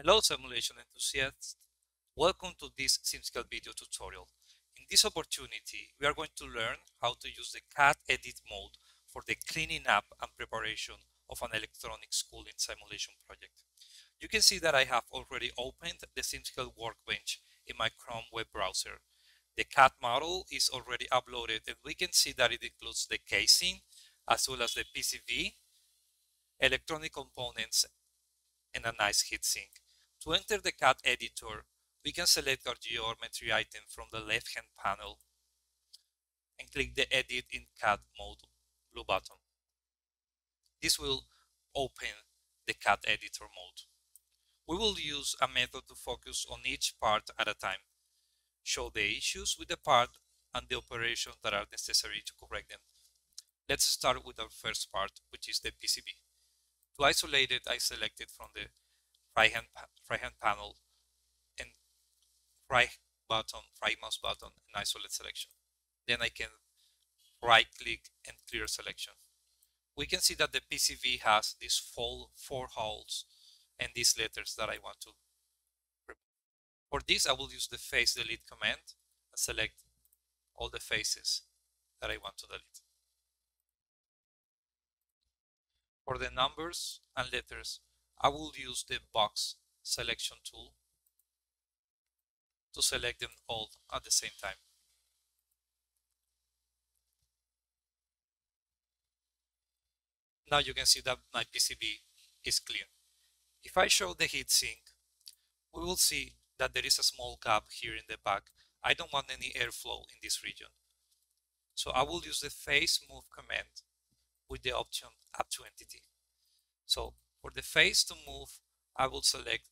Hello simulation enthusiasts. Welcome to this SimScale video tutorial. In this opportunity, we are going to learn how to use the CAD edit mode for the cleaning up and preparation of an electronics cooling simulation project. You can see that I have already opened the SimScale workbench in my Chrome web browser. The CAD model is already uploaded and we can see that it includes the casing as well as the PCB, electronic components, and a nice heatsink. To enter the CAD editor, we can select our geometry item from the left-hand panel and click the Edit in CAD mode blue button. This will open the CAD editor mode. We will use a method to focus on each part at a time, show the issues with the part and the operations that are necessary to correct them. Let's start with our first part, which is the PCB. To isolate it, I selected from the right hand, right hand panel and right button, right mouse button and isolate selection. Then I can right click and clear selection. We can see that the PCB has these four, four holes and these letters that I want to remove. For this, I will use the face delete command and select all the faces that I want to delete. For the numbers and letters, I will use the box selection tool to select them all at the same time. Now you can see that my PCB is clear. If I show the heatsink, we will see that there is a small gap here in the back. I don't want any airflow in this region. So I will use the face move command with the option up to entity. So for the face to move, I will select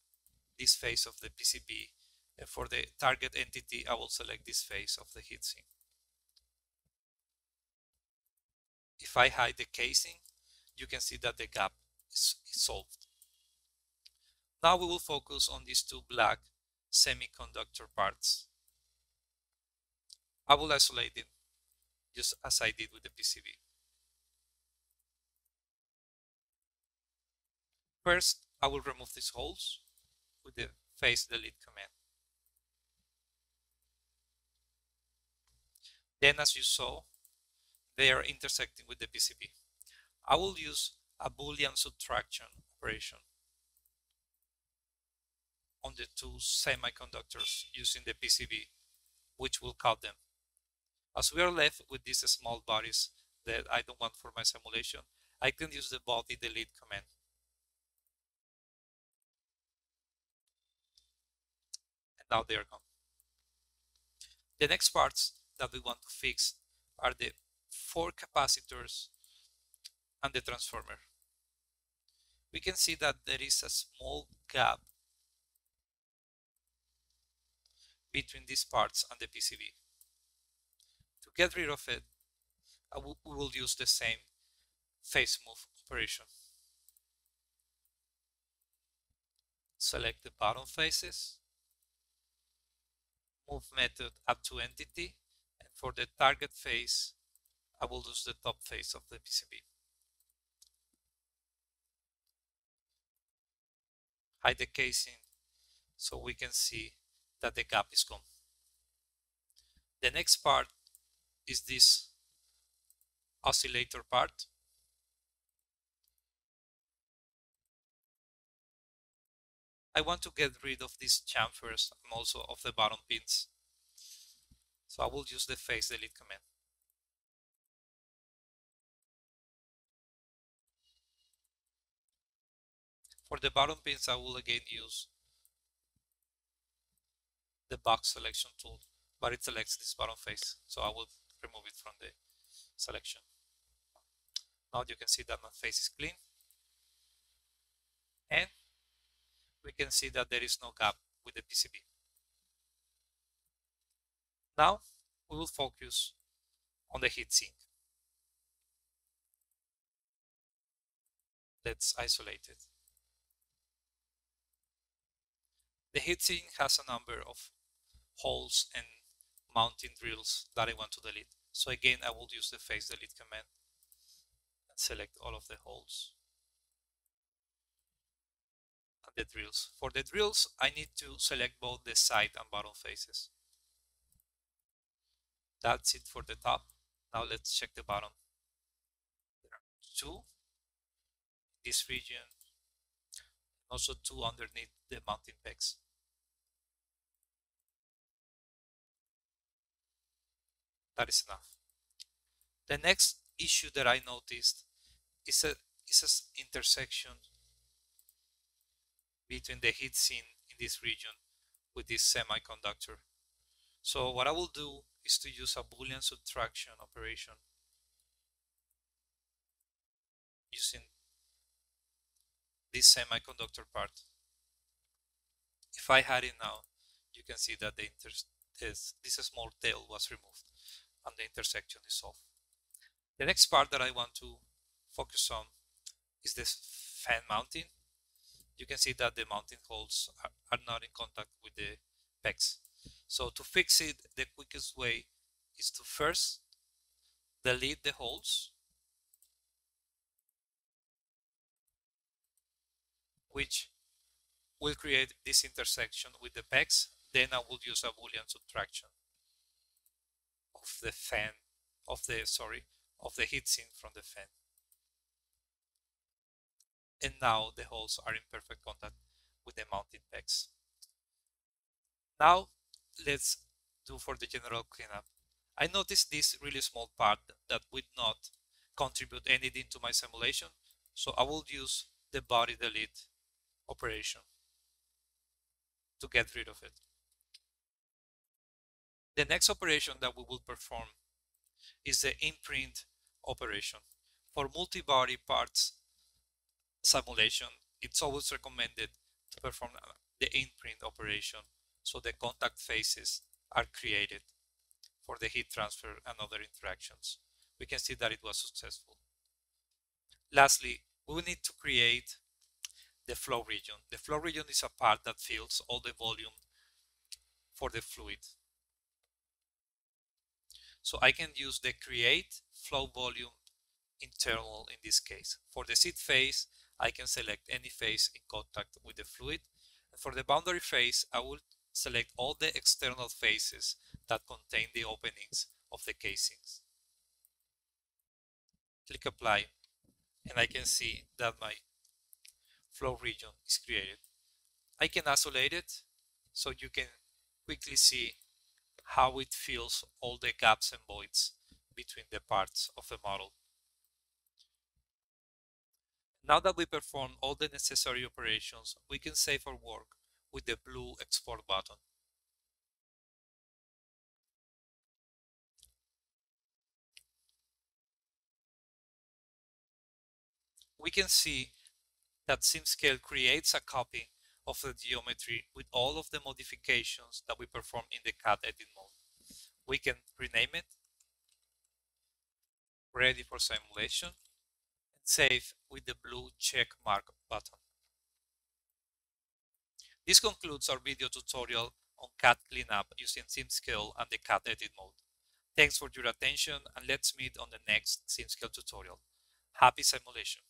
this face of the PCB. And for the target entity, I will select this face of the heatsink. If I hide the casing, you can see that the gap is, is solved. Now we will focus on these two black semiconductor parts. I will isolate them just as I did with the PCB. First, I will remove these holes with the face delete command. Then as you saw, they are intersecting with the PCB. I will use a Boolean subtraction operation on the two semiconductors using the PCB, which will cut them. As we are left with these small bodies that I don't want for my simulation, I can use the body delete command. Now they are gone. The next parts that we want to fix are the four capacitors and the transformer. We can see that there is a small gap between these parts and the PCB. To get rid of it, uh, we will use the same face move operation. Select the bottom faces move method up to entity and for the target face I will use the top face of the PCB. Hide the casing so we can see that the gap is gone. The next part is this oscillator part. I want to get rid of these chamfers and also of the bottom pins. So I will use the face delete command. For the bottom pins, I will again use the box selection tool, but it selects this bottom face. So I will remove it from the selection. Now you can see that my face is clean. And we can see that there is no gap with the PCB. Now we will focus on the heatsink. Let's isolate it. The heatsink has a number of holes and mounting drills that I want to delete. So again, I will use the face delete command and select all of the holes the drills. For the drills, I need to select both the side and bottom faces. That's it for the top. Now let's check the bottom. There are two this region, also two underneath the mounting pegs. That is enough. The next issue that I noticed is a is an intersection between the heat sink in this region with this semiconductor. So what I will do is to use a Boolean subtraction operation using this semiconductor part. If I had it now, you can see that the this, this small tail was removed and the intersection is off. The next part that I want to focus on is this fan mounting. You can see that the mounting holes are, not in contact with the pegs. So to fix it, the quickest way is to first delete the holes which will create this intersection with the pegs. Then I will use a Boolean subtraction of the fan, of the, sorry, of the heatsink from the fan. And now the holes are in perfect contact with the mounting pegs. Now let's do for the general cleanup. I noticed this really small part that would not contribute anything to my simulation, so I will use the body delete operation to get rid of it. The next operation that we will perform is the imprint operation. For multi-body parts simulation, it's always recommended to perform the imprint operation so the contact faces are created for the heat transfer and other interactions. We can see that it was successful. Lastly, we need to create the flow region. The flow region is a part that fills all the volume for the fluid. So I can use the create flow volume internal in this case. For the seed face, I can select any face in contact with the fluid. And for the boundary face, I will select all the external faces that contain the openings of the casings. Click apply and I can see that my flow region is created. I can isolate it so you can quickly see how it fills all the gaps and voids between the parts of the model. Now that we perform all the necessary operations, we can save our work with the blue export button. We can see that SimScale creates a copy of the geometry with all of the modifications that we perform in the CAD edit mode. We can rename it, ready for simulation, save with the blue check mark button. This concludes our video tutorial on CAD cleanup using SimScale and the CAD edit mode. Thanks for your attention and let's meet on the next SimScale tutorial. Happy simulation!